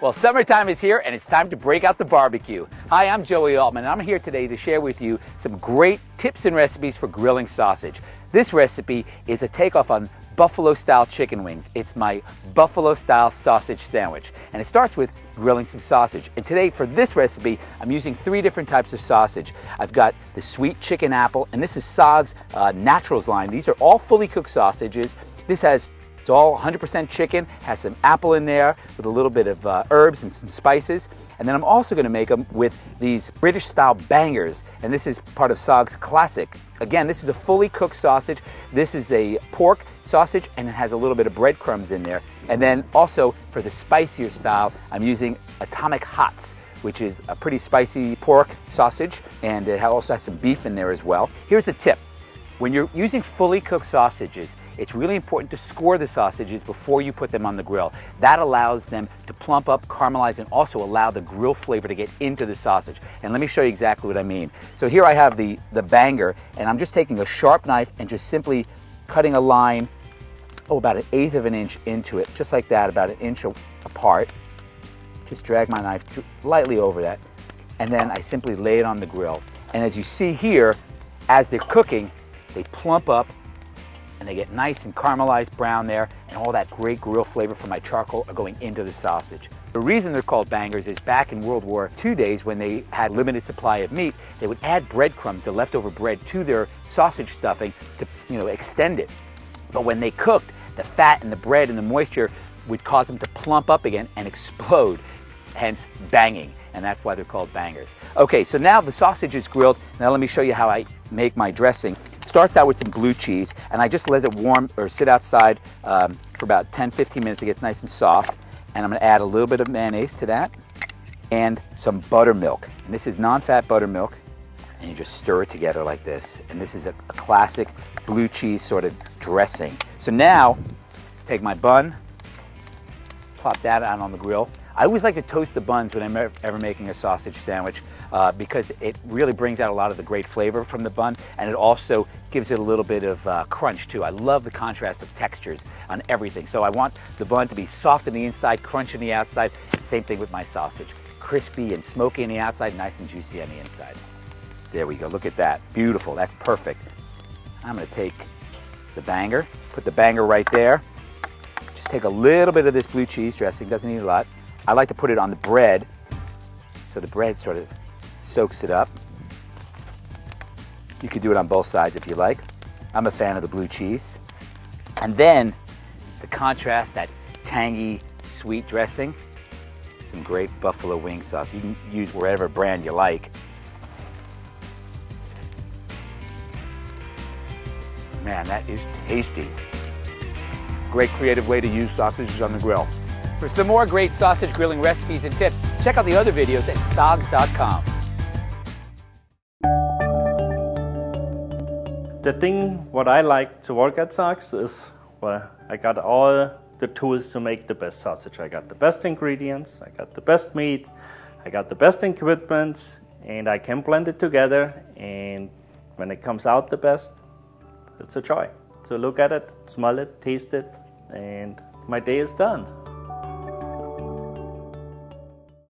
Well, summertime is here and it's time to break out the barbecue. Hi, I'm Joey Altman and I'm here today to share with you some great tips and recipes for grilling sausage. This recipe is a takeoff on buffalo style chicken wings. It's my buffalo style sausage sandwich. And it starts with grilling some sausage. And today for this recipe, I'm using three different types of sausage. I've got the sweet chicken apple, and this is Saag's uh, Naturals line. These are all fully cooked sausages. This has it's all 100% chicken, has some apple in there with a little bit of uh, herbs and some spices. And then I'm also gonna make them with these British style bangers. And this is part of Saag's classic. Again, this is a fully cooked sausage. This is a pork sausage and it has a little bit of breadcrumbs in there. And then also for the spicier style, I'm using Atomic Hots which is a pretty spicy pork sausage, and it also has some beef in there as well. Here's a tip. When you're using fully cooked sausages, it's really important to score the sausages before you put them on the grill. That allows them to plump up, caramelize, and also allow the grill flavor to get into the sausage. And let me show you exactly what I mean. So here I have the, the banger, and I'm just taking a sharp knife and just simply cutting a line, oh, about an eighth of an inch into it, just like that, about an inch apart. Just drag my knife lightly over that, and then I simply lay it on the grill. And as you see here, as they're cooking, they plump up and they get nice and caramelized brown there and all that great grill flavor from my charcoal are going into the sausage. The reason they're called bangers is back in World War II days when they had limited supply of meat, they would add breadcrumbs, the leftover bread, to their sausage stuffing to you know, extend it. But when they cooked, the fat and the bread and the moisture would cause them to plump up again and explode, hence banging and that's why they're called bangers. Okay, so now the sausage is grilled. Now let me show you how I make my dressing. Starts out with some blue cheese, and I just let it warm or sit outside um, for about 10, 15 minutes. It gets nice and soft. And I'm gonna add a little bit of mayonnaise to that and some buttermilk. And this is non-fat buttermilk. And you just stir it together like this. And this is a, a classic blue cheese sort of dressing. So now, take my bun, plop that out on the grill. I always like to toast the buns when I'm ever making a sausage sandwich uh, because it really brings out a lot of the great flavor from the bun and it also gives it a little bit of uh, crunch too. I love the contrast of textures on everything. So I want the bun to be soft on the inside, crunch on the outside. Same thing with my sausage. Crispy and smoky on the outside, nice and juicy on the inside. There we go, look at that. Beautiful, that's perfect. I'm gonna take the banger, put the banger right there. Just take a little bit of this blue cheese dressing, doesn't need a lot. I like to put it on the bread so the bread sort of soaks it up. You could do it on both sides if you like. I'm a fan of the blue cheese. And then the contrast, that tangy, sweet dressing, some great buffalo wing sauce. You can use whatever brand you like. Man, that is tasty. Great creative way to use sausages on the grill. For some more great sausage grilling recipes and tips, check out the other videos at saags.com. The thing what I like to work at Saag's is well, I got all the tools to make the best sausage. I got the best ingredients, I got the best meat, I got the best equipment, and I can blend it together. And when it comes out the best, it's a joy to look at it, smell it, taste it, and my day is done.